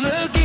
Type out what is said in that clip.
looking